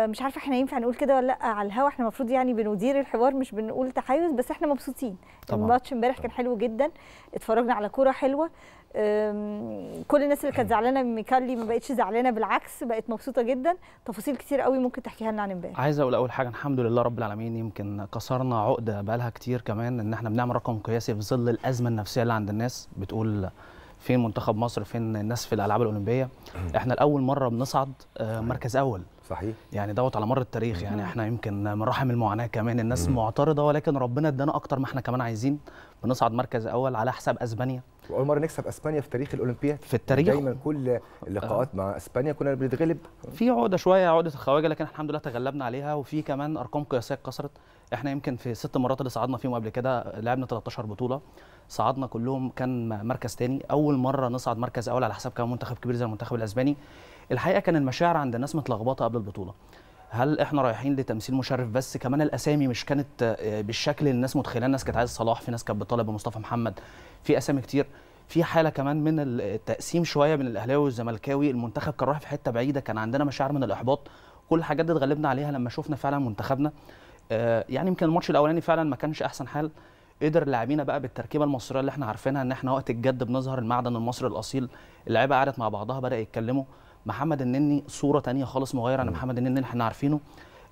مش عارفة إحنا ينفع نقول كده ولا لأ على الهوا. إحنا المفروض يعني بندير الحوار مش بنقول تحيز بس إحنا مبسوطين. طبعاً. الماتش امبارح كان حلو جدا. اتفرجنا على كورة حلوة. كل الناس اللي كانت زعلانة من ميكالي ما بقتش زعلانة بالعكس بقت مبسوطة جدا. تفاصيل كتير قوي ممكن تحكيها لنا عن امبارح. عايز أقول أول حاجة الحمد لله رب العالمين يمكن كسرنا عقدة بقالها كتير كمان إن إحنا بنعمل رقم قياسي في ظل الأزمة النفسية اللي عند الناس. بتقول فين منتخب مصر فين الناس في الألعاب الأولمبية. إحنا لأول مرة بنصعد آه، مركز أول. صحيح. يعني دوت على مر التاريخ. يعني إحنا يمكن من رحم المعاناة كمان الناس مم. معترضة ولكن ربنا ادانا أكتر ما إحنا كمان عايزين. بنصعد مركز اول على حساب أسبانيا. وأول مرة نكسب أسبانيا في تاريخ الأولمبياد. في التاريخ؟ دايما كل اللقاءات مع أسبانيا كنا بنتغلب. في عقدة شوية عقدة الخواجة لكن الحمد لله تغلبنا عليها. وفي كمان أرقام قياسية اتكسرت. إحنا يمكن في ست مرات اللي صعدنا فيهم قبل كده لعبنا 13 بطولة. صعدنا كلهم كان مركز تاني. أول مرة نصعد مركز أول على حساب كمان منتخب كبير زي المنتخب الأسباني. الحقيقة كان المشاعر عند الناس متلخبطة قبل البطولة. هل إحنا رايحين لتمثيل مشرف بس كمان الأسامي مش كانت آه، بالشكل اللي الناس متخيلاه الناس كانت عايزة صلاح في ناس كانت بتطالب بمصطفى محمد في أسامي كتير. في حالة كمان من التقسيم شوية بين الأهلاوي والزملكاوي المنتخب كان رايح في حتة بعيدة كان عندنا مشاعر من الإحباط. كل الحاجات دي اتغلبنا عليها لما شفنا فعلا منتخبنا. آه، يعني يمكن الماتش الأولاني فعلا ما كانش أحسن حال. قدر لاعبينا بقى بالتركيبة المصرية اللي إحنا عارفينها إن إحنا وقت الجد بنظهر المعدن المصري الأصيل اللعيبة قعدت مع بعضها بدأ يتكلموا. محمد النني صورة تانية خالص مغايرة عن محمد النني اللي إحنا عارفينه.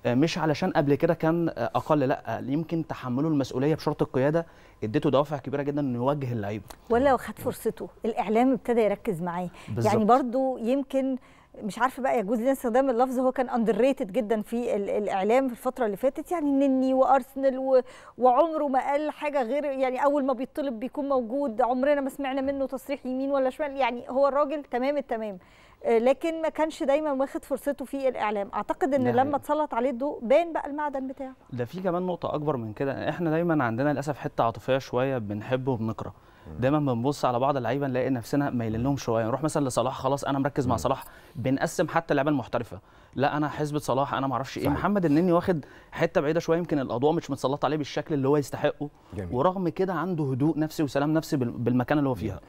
آه، مش علشان قبل كده كان آه، أقل لا يمكن تحمله المسؤولية بشرط القيادة اديته دوافع كبيرة جدا إنه يوجه اللعيبة. ولا لو خد فرصته الإعلام ابتدى يركز معاه. يعني برضو يمكن مش عارفة بقى يجوز لنا استخدام اللفظ هو كان underrated جدا في ال- الإعلام في الفترة اللي فاتت. يعني نني وأرسنال و... وعمره ما قال حاجة غير يعني أول ما بيطلب بيكون موجود عمرنا ما سمعنا منه تصريح يمين ولا شمال. يعني هو الراجل تمام التمام لكن ما كانش دايما واخد فرصته في الإعلام. أعتقد إن لما. اتسلط عليه الضوء بان بقى المعدن بتاعه. ده في كمان نقطة أكبر من كده، إحنا دايماً عندنا للأسف حتة عاطفية شوية بنحب وبنكره. دايما بنبص على بعض اللعيبة نلاقي نفسنا مايلين لهم شوية. نروح مثلا لصلاح خلاص أنا مركز مع صلاح. بنقسم حتى اللعيبة المحترفة. لا أنا حسبة صلاح أنا ما أعرفش إيه. محمد النني واخد حتة بعيدة شوية يمكن الأضواء مش متسلطة عليه بالشكل اللي هو يستحقه. جميل. ورغم كده عنده هدوء نفسي وسلام نفسي بال- بالمكان اللي هو فيها.